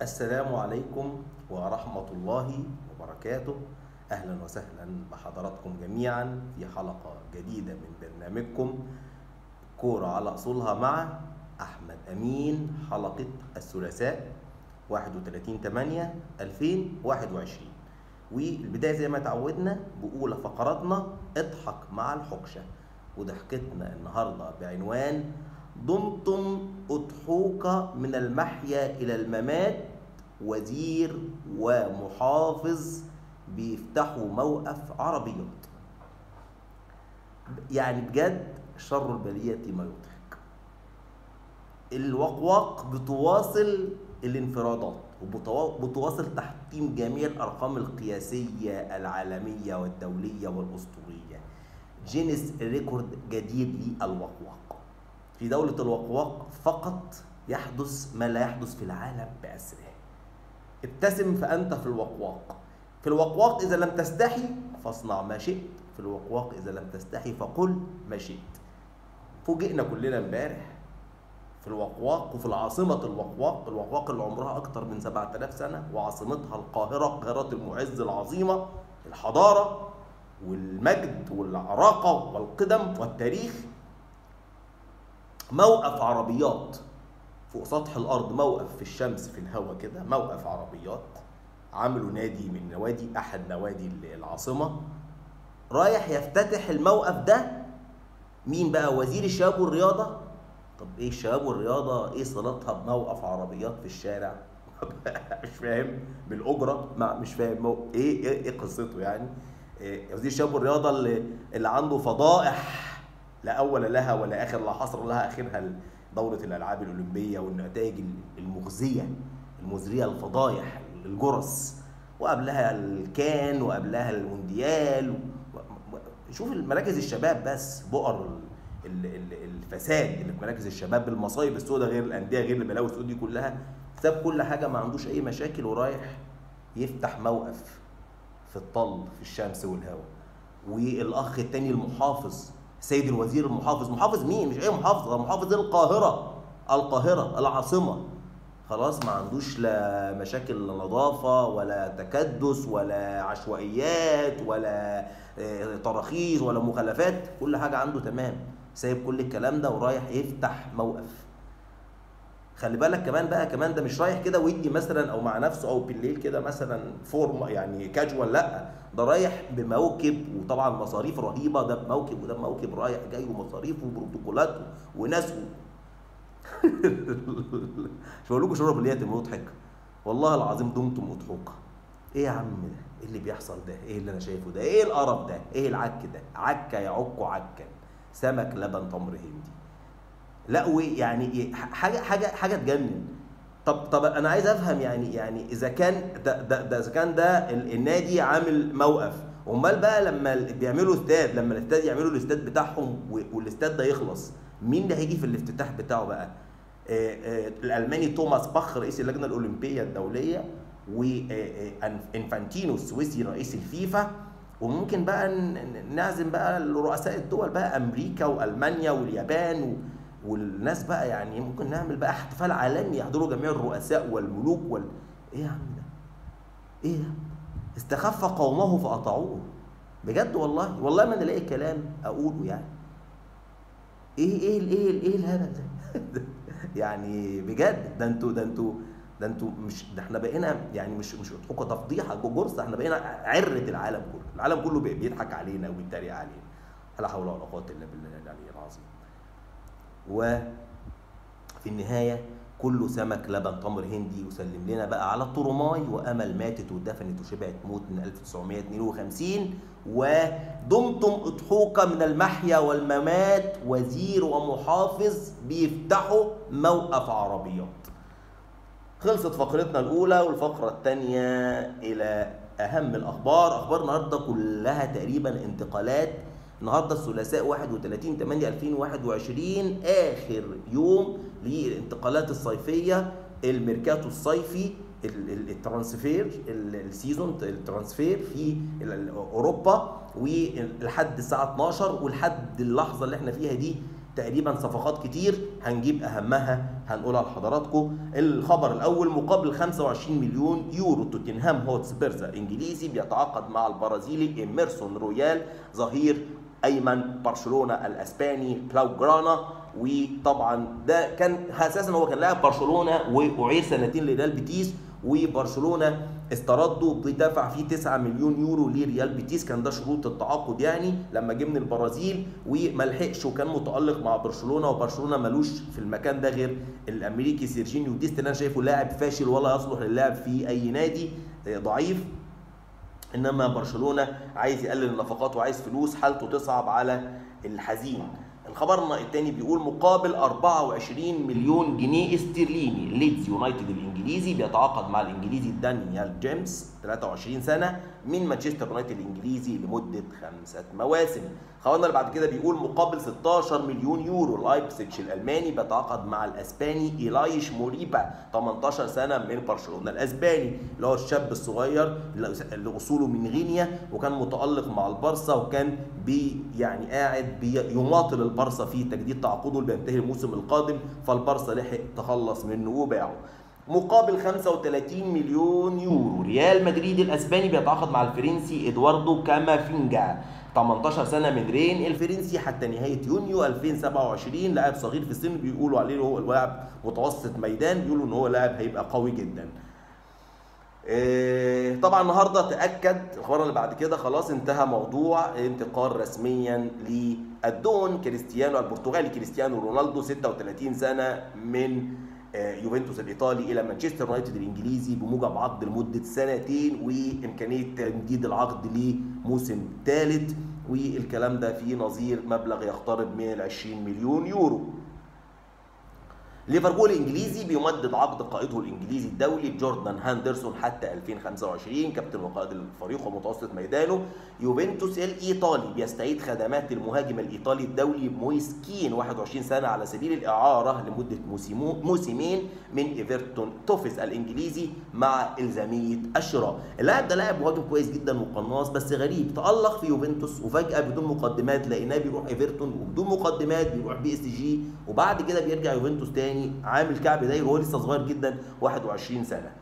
السلام عليكم ورحمة الله وبركاته. أهلا وسهلا بحضراتكم جميعا في حلقة جديدة من برنامجكم. كورة على أصولها مع أحمد أمين حلقة الثلاثاء 31 8 2021 والبداية زي ما تعودنا بأولى فقراتنا اضحك مع الحكشة وضحكتنا النهاردة بعنوان ضمتم أضحوك من المحيا إلى الممات وزير ومحافظ بيفتحوا موقف عربيات. يعني بجد شر البلية ما يضحك الوقواق بتواصل الانفرادات وبتواصل تحطيم جميع الأرقام القياسية العالمية والدولية والأسطورية. جينيس ريكورد جديد للوقواق في دولة الوقواق فقط يحدث ما لا يحدث في العالم بأسره. ابتسم فأنت في الوقواق. في الوقواق إذا لم تستحي فاصنع ما شئت. في الوقواق إذا لم تستحي فقل ما شئت. فوجئنا كلنا امبارح في الوقواق وفي العاصمة الوقواق. الوقواق اللي عمرها أكتر من 7000 سنة وعاصمتها القاهرة قاهرة المعز العظيمة الحضارة والمجد والعراقة والقدم والتاريخ. موقف عربيات. فوق سطح الأرض موقف في الشمس في الهواء كده موقف عربيات عملوا نادي من نوادي أحد نوادي العاصمة رايح يفتتح الموقف ده. مين بقى؟ وزير الشباب والرياضة. طب إيه الشباب والرياضة؟ إيه صلتها بموقف عربيات في الشارع؟ مش فاهم. بالأجرة؟ ما مش فاهم. إيه إيه, إيه قصته يعني؟ إيه وزير الشباب والرياضة اللي, اللي عنده فضائح لا أول لها ولا آخر لا حصر لها آخرها دورة الألعاب الأولمبية والنتائج المخزية المزرية الفضايح الجرس وقبلها الكان وقبلها المونديال شوف المراكز الشباب بس بؤر الفساد اللي في مراكز الشباب بالمصايب السوداء غير الأندية غير البلاوي السوداء دي كلها ساب كل حاجة ما عندوش أي مشاكل ورايح يفتح موقف في الطل في الشمس والهواء. والأخ التاني المحافظ سيد الوزير المحافظ. محافظ مين؟ مش أي محافظ ده محافظ القاهرة. القاهرة العاصمة. خلاص ما عندوش لا مشاكل نظافة ولا تكدس ولا عشوائيات ولا تراخيص ولا مخالفات كل حاجة عنده تمام. سايب كل الكلام ده ورايح يفتح موقف. خلي بالك كمان بقى كمان ده مش رايح كده ويدي مثلا أو مع نفسه أو بالليل كده مثلا فورم يعني كاجوال لأ ده رايح بموكب وطبعا مصاريف رهيبة ده بموكب وده بموكب رايح جاي ومصاريف وبروتوكولات وناس مش بقول لكم شرب اللي مضحك؟ والله العظيم دمتم مضحوكه إيه يا عم ده؟ إيه اللي بيحصل ده؟ إيه اللي أنا شايفه ده؟ إيه القرف ده؟ إيه العك ده؟ عكه يعك عكا. سمك لبن تمر هندي. لا ويعني حاجة حاجة حاجة تجنن. طب طب أنا عايز أفهم يعني يعني إذا كان ده ده, إذا كان ده النادي عامل موقف أمال بقى لما بيعملوا استاد لما الاستاد يعملوا الاستاد بتاعهم والاستاد ده يخلص مين اللي هيجي في الافتتاح بتاعه بقى؟ الألماني توماس باخ رئيس اللجنة الأولمبية الدولية وانفانتينو السويسي رئيس الفيفا وممكن بقى نعزم بقى رؤساء الدول بقى أمريكا وألمانيا واليابان و والناس بقى يعني ممكن نعمل بقى احتفال عالمي يحضروا جميع الرؤساء والملوك وال. إيه يا عم ده؟ إيه ده؟ استخف قومه فأطاعوه. بجد والله؟ والله ما أنا لاقي كلام أقوله يعني. إيه إيه إيه إيه الهبل ده؟ يعني بجد ده أنتوا ده أنتوا ده أنتوا مش ده إحنا بقينا يعني مش مش اضحكوا تفضيحه جرس إحنا بقينا عرة العالم كله. العالم كله بيضحك علينا وبيتريق علينا. لا حول ولا قوة إلا بالله العلي العظيم. وفي النهاية كل سمك لبن تمر هندي يسلم لنا بقى على الطرماي وأمل ماتت ودفنت وشبعت موت من 1952 ودمتم أضحوك من المحيا والممات وزير ومحافظ بيفتحوا موقف عربيات. خلصت فقرتنا الأولى والفقرة الثانية إلى أهم الأخبار. أخبار النهاردة كلها تقريبا انتقالات النهارده الثلاثاء 31 8 2021 آخر يوم للانتقالات الصيفية الميركاتو الصيفي ال transfer ال season ال transfer في أوروبا ولحد الساعة 12 ولحد اللحظة اللي إحنا فيها دي تقريبا صفقات كتير هنجيب أهمها هنقولها لحضراتكم. الخبر الأول مقابل 25 مليون يورو توتنهام هوتسبيرز الانجليزي بيتعاقد مع البرازيلي إيميرسون رويال ظهير أيمن برشلونة الأسباني بلاوجرانا وطبعا ده كان أساسا هو كان لاعب برشلونة واعير سنتين لريال بيتيس. وبرشلونة استردوا بدفع فيه 9 مليون يورو لريال بيتيس. كان ده شروط التعاقد يعني لما جه من البرازيل. وما لحقش وكان متألق مع برشلونة. وبرشلونة ملوش في المكان ده غير الأمريكي سيرجينيو ديست اللي أنا شايفه لاعب فاشل ولا يصلح للعب في أي نادي. ضعيف. إنما برشلونة عايز يقلل النفقات وعايز فلوس حالته تصعب على الحزين. الخبر الثاني بيقول مقابل 24 مليون جنيه استرليني. ليدز يونايتد الإنجليزي بيتعاقد مع الإنجليزي دانيال جيمس 23 سنة. من مانشستر يونايتد الإنجليزي لمدة خمسة مواسم. خبرنا اللي بعد كده بيقول مقابل 16 مليون يورو لايبسيتش الألماني بيتعاقد مع الأسباني إيلايش موريبا 18 سنة من برشلونة الأسباني. اللي هو الشاب الصغير اللي أصوله من غينيا وكان متألق مع البارسا وكان بي يعني قاعد بيماطل البارسا في تجديد تعاقده اللي بينتهي الموسم القادم. فالبارسا لحق تخلص منه وباعه مقابل 35 مليون يورو. ريال مدريد الأسباني بيتعاقد مع الفرنسي إدواردو كامافينجا. 18 سنة من رين. الفرنسي حتى نهاية يونيو 2027 لاعب صغير في السن بيقولوا عليه هو لاعب متوسط ميدان بيقولوا إن هو لاعب هيبقى قوي جدا. طبعا النهارده تأكد الخبر اللي بعد كده خلاص انتهى موضوع انتقال رسميا للدون كريستيانو البرتغالي كريستيانو رونالدو 36 سنة من يوفنتوس الإيطالي إلى مانشستر يونايتد الإنجليزي بموجب عقد لمدة سنتين وإمكانية تمديد العقد لموسم ثالث والكلام ده في نظير مبلغ يقترب من ال 20 مليون يورو. ليفربول الانجليزي بيمدد عقد قائده الإنجليزي الدولي جوردان هاندرسون حتى 2025 كابتن وقائد الفريق ومتوسط ميدانه يوفنتوس الإيطالي. بيستعيد خدمات المهاجم الإيطالي الدولي مويس كين 21 سنة على سبيل الإعارة لمدة موسمين من إيفرتون Toffees الإنجليزي مع إلزامية الشراء. اللاعب ده لاعب مهاجم كويس جدا وقناص بس غريب. تألق في يوفنتوس وفجأة بدون مقدمات لقيناه بيروح إيفرتون وبدون مقدمات بيروح بي إس جي وبعد كده بيرجع يوفنتوس تاني عامل كعب داير وهو لسه صغير جدا 21 سنة.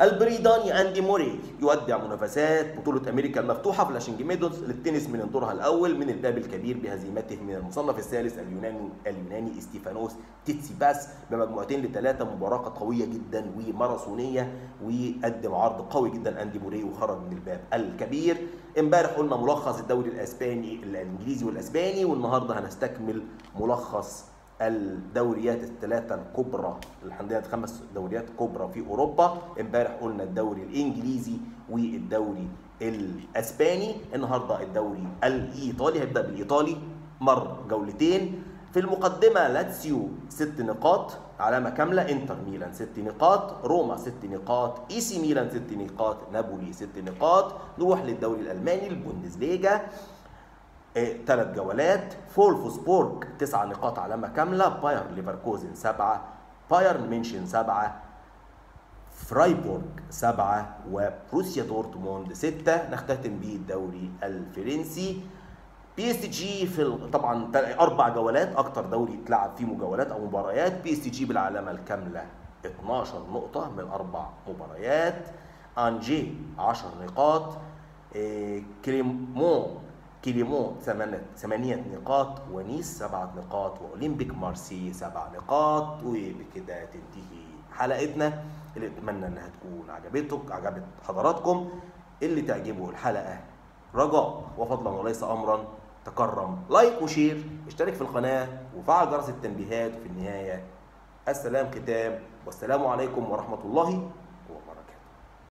البريطاني أندي موري يودع منافسات بطولة أمريكا المفتوحة فلاشنج ميدوز للتنس من دورها الأول من الباب الكبير بهزيمته من المصنف الثالث اليوناني اليوناني ستيفانوس تسيتسيباس بمجموعتين لثلاثة مباراة قوية جدا وماراثونية وقدم عرض قوي جدا اندي موري وخرج من الباب الكبير. امبارح قلنا ملخص الدوري الاسباني الإنجليزي والأسباني والنهاردة هنستكمل ملخص الدوريات الثلاثة الكبرى اللي عندنا خمس دوريات كبرى في أوروبا. امبارح قلنا الدوري الإنجليزي والدوري الأسباني. النهاردة الدوري الإيطالي هيبدأ بالإيطالي مر جولتين. في المقدمة لاتسيو ست نقاط علامة كاملة إنتر ميلان ست نقاط روما ست نقاط إي سي ميلان ست نقاط نابولي ست نقاط. نروح للدوري الألماني البوندسليجا ثلاث جولات. فولفسبورج تسع نقاط علامة كاملة. باير ليفركوزن سبعة. بايرن ميونشن سبعة. فرايبورغ سبعة. وبروسيا دورتموند ستة. نختتم به الدوري الفرنسي. بي إس جي في طبعا أربع جولات. أكتر دوري اتلعب فيه مجولات أو مباريات. بي إس جي بالعلامه الكاملة 12 نقطة من أربع مباريات. أنجي 10 نقاط. إيه كليرمون كليرمون ثمانية نقاط ونيس سبعة نقاط وأولمبيك مارسيليا سبع نقاط وبكده تنتهي حلقتنا اللي أتمنى إنها تكون عجبتك عجبت حضراتكم. اللي تعجبه الحلقة رجاء وفضلا وليس أمرا تكرم like و share اشترك في القناة وفعل جرس التنبيهات وفي النهاية السلام ختام. والسلام عليكم ورحمة الله